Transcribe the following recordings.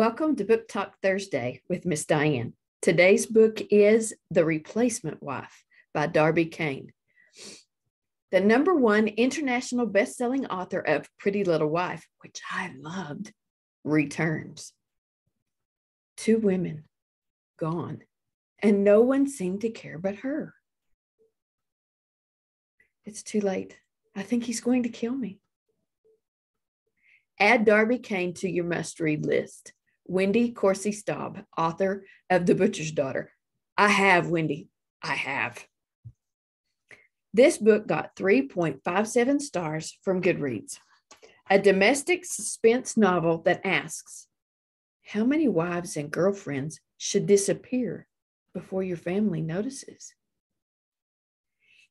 Welcome to Book Talk Thursday with Miss Dyan. Today's book is The Replacement Wife by Darby Kane. The number one international best-selling author of Pretty Little Wife, which I loved, returns. Two women gone, and no one seemed to care but her. It's too late. I think he's going to kill me. Add Darby Kane to your must read list. Wendy Corsi Staub, author of The Butcher's Daughter. I have, Wendy. I have. This book got 3.57 stars from Goodreads. A domestic suspense novel that asks How many wives and girlfriends should disappear before your family notices?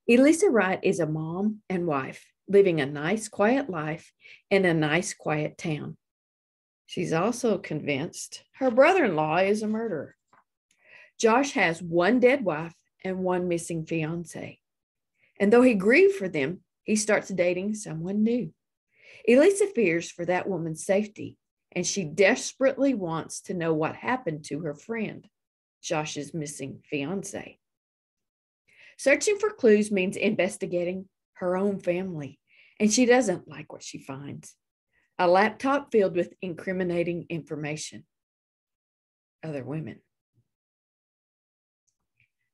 Elisa Wright is a mom and wife living a nice, quiet life in a nice, quiet town. She's also convinced her brother in law is a murderer. Josh has one dead wife and one missing fiance. And though he grieved for them, he starts dating someone new. Elisa fears for that woman's safety, and she desperately wants to know what happened to her friend, Josh's missing fiance. Searching for clues means investigating her own family and she doesn't like what she finds a laptop filled with incriminating information. Other women.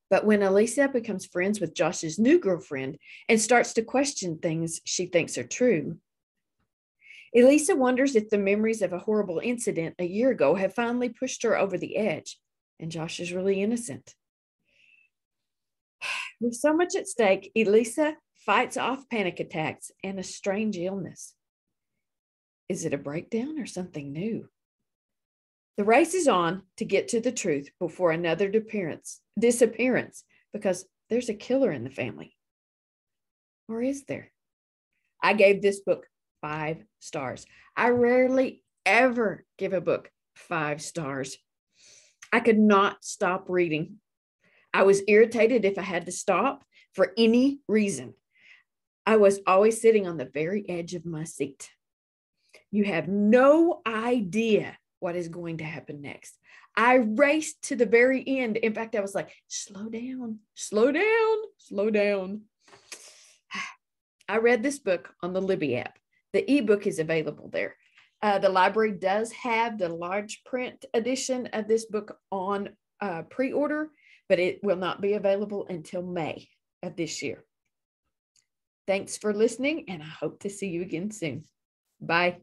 But when Elisa becomes friends with Josh's new girlfriend and starts to question things she thinks are true, Elisa wonders if the memories of a horrible incident a year ago have finally pushed her over the edge and Josh is really innocent. With so much at stake, Elisa fights off panic attacks and a strange illness. Is it a breakdown or something new? The race is on to get to the truth before another disappearance, disappearance because there's a killer in the family. Or is there? I gave this book five stars. I rarely ever give a book five stars. I could not stop reading. I was irritated if I had to stop for any reason. I was always sitting on the very edge of my seat. You have no idea what is going to happen next. I raced to the very end. In fact, I was like, slow down, slow down, slow down. I read this book on the Libby app. The ebook is available there. Uh, the library does have the large print edition of this book on uh, pre order, but it will not be available until May of this year. Thanks for listening, and I hope to see you again soon. Bye.